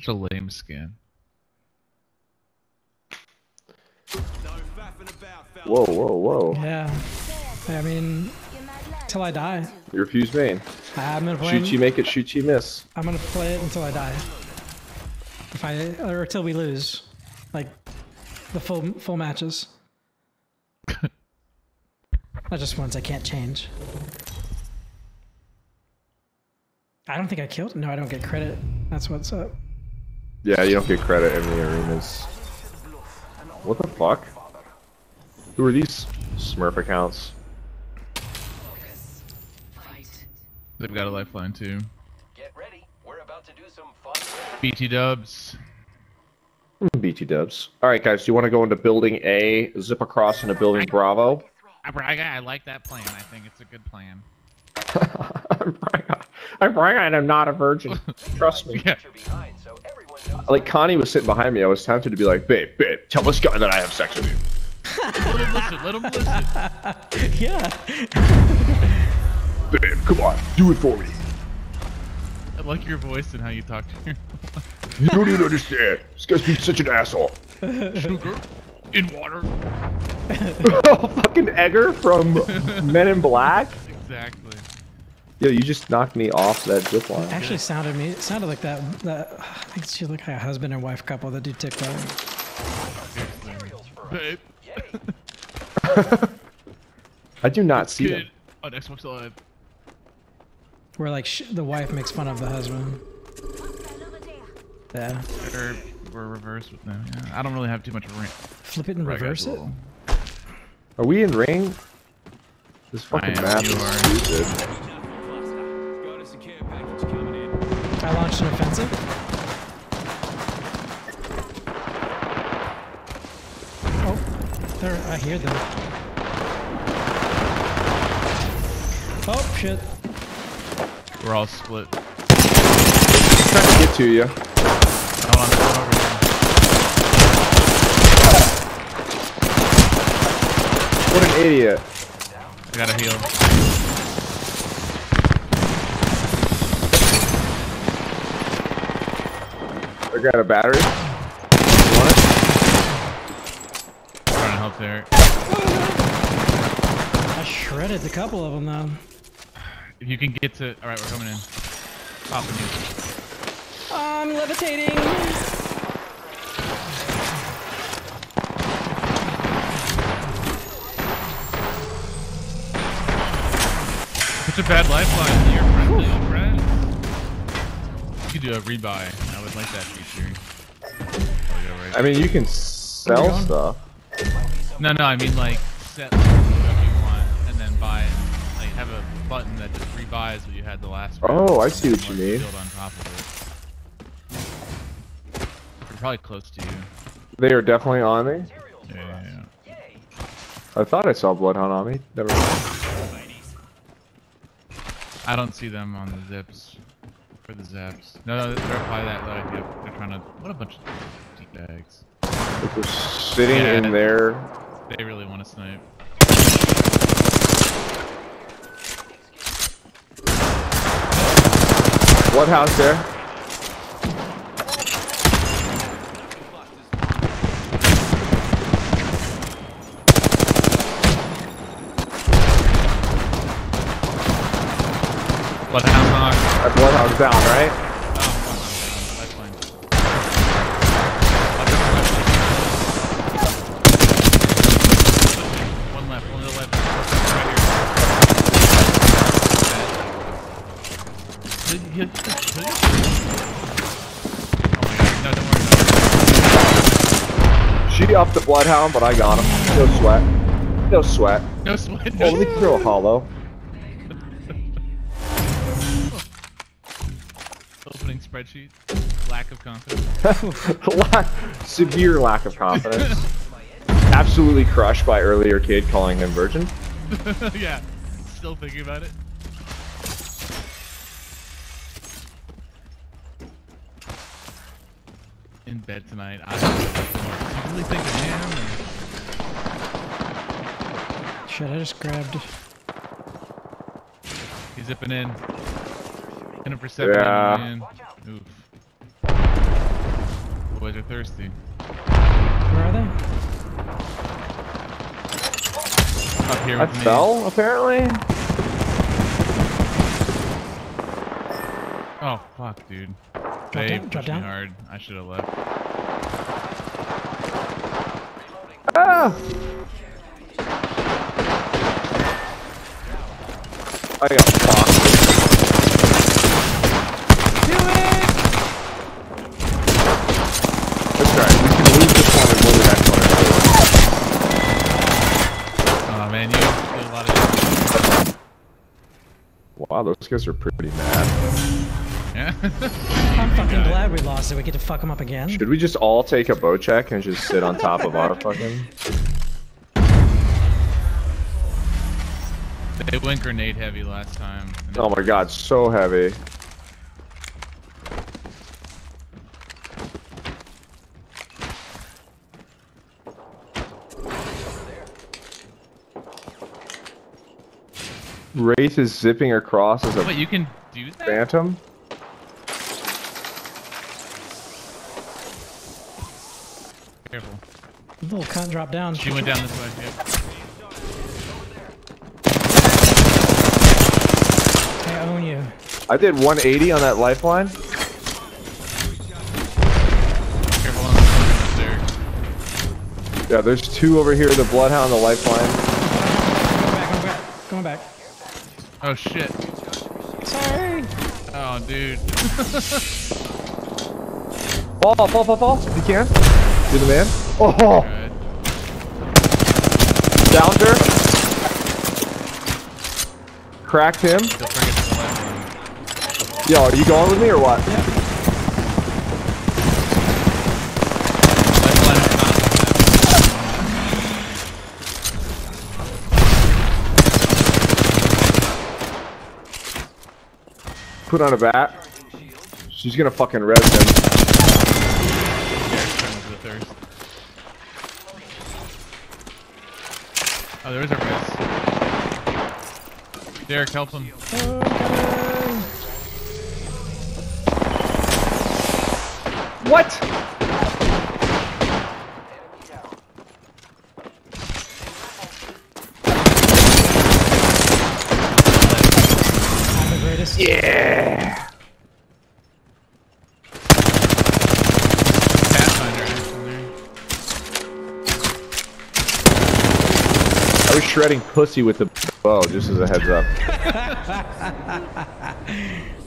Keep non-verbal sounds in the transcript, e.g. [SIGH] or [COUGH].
Such a lame skin. Whoa, whoa, whoa. Yeah. I mean, till I die. You refuse main. I'm gonna play. Shoot you make it, shoot you miss. I'm gonna play it until I die. If I or until we lose, like the full full matches. [LAUGHS] Not just ones I can't change. I don't think I killed. No, I don't get credit. That's what's up. Yeah, you don't get credit in the arenas. What the fuck? Who are these Smurf accounts? They've got a lifeline too. Get ready. We're about to do some fun. BT dubs. Hmm, BT dubs. Alright guys, do you want to go into building A, zip across into building Bravo? I, I, I like that plan. I think it's a good plan. [LAUGHS] I'm Brian. I'm Brian, I'm not a virgin. [LAUGHS] Trust me. Yeah. Like Connie was sitting behind me, I was tempted to be like, babe, babe, tell this guy that I have sex with you. Let him listen. Let him listen. Yeah. [LAUGHS] Babe, come on, do it for me. I like your voice and how you talk to your You don't even understand. This guy's being such an asshole. sugar in water. [LAUGHS] oh, fucking Edgar from Men in Black? Exactly. Yo, you just knocked me off that zip line. Actually, sounded me. It sounded like that. That I think she looked like a husband and wife couple that do TikTok. Babe, [LAUGHS] I do not see kid them. on Xbox Live. Where like sh- the wife makes fun of the husband. Yeah. Or we're reversed with them. Yeah. I don't really have too much rank. Flip it and reverse it. Are we in ring? This fucking am, map you is are. stupid. I launched an offensive. Oh, there. I hear them. Oh shit. We're all split. trying to get to you. Hold on, come over here. What an idiot. I gotta heal. I got a battery. You want it? trying to help there. I shredded a couple of them though. If you can get to. Alright, we're coming in. Popping you. I'm levitating. Such a bad lifeline. You're friendly, friend. Could do a rebuy. I would like that feature. Right. I mean, you can sell stuff. No, no, I mean like set like, whatever you want and then buy it. Like have a button that just rebuys what you had the last round. Oh, I see what you mean. Build on top of it. They're probably close to you. They are definitely on me. Yeah, yeah, yeah. I thought I saw Bloodhound on me. Never mind. I don't see them on the zips. For the zaps. No, no, they're probably that low. They're, they're trying to. What a bunch of bags. If they're sitting Yeah. in there. They really want to snipe. What house there. Bloodhound knock. That Bloodhound's down, right? Oh. One left, one to the left. Right here. Did he- did he- Oh my god, no, don't worry, She upped the Bloodhound, but I got him. No sweat. No sweat. no. Sweat, Oh, me throw a hollow. Spreadsheet. Lack of confidence. [LAUGHS] Severe lack of confidence. [LAUGHS] Absolutely crushed by earlier kid calling him virgin. [LAUGHS] yeah, still thinking about it. In bed tonight. I don't know. You really think of him? Or... Shit, I just grabbed. He's zipping in. 100% Yeah. Man. Oof. boys are thirsty. Where are they? Up here I with me. fell, apparently? Oh fuck, dude. They down, drop pushed me down. hard. I should have left. Ah! I got fucked. Do it! That's right. We can lose this one and win the next one. Oh man, you did a lot of damage. Wow, those guys are pretty mad. Yeah. [LAUGHS] I'm fucking glad we lost it. We get to fuck them up again. Should we just all take a bow check and just sit on top of our [LAUGHS] fucking... They went grenade heavy last time. Oh my god, so heavy. Wraith is zipping across as a Wait, you can do that? phantom. Careful. Little cunt drop down. She went down this way. Yep. I own you. I did 180 on that lifeline. Careful on the there. Yeah, there's two over here, the Bloodhound, the lifeline. Going back, going back. Going back. Oh shit. Sorry. Oh dude. [LAUGHS] Fall, fall, fall, fall, if you can. You're the man. Oh, Alright. downed her. Cracked him. Don't forget to the left one. Yo, are you going with me or what? Yep. Left line is not- Put on a bat. She's gonna fucking res him. Derek's turning to the thirst. Oh, there's a res. Derek, help him. What? I'm the greatest. Yeah. I was shredding pussy with the bow, just as a heads up. [LAUGHS]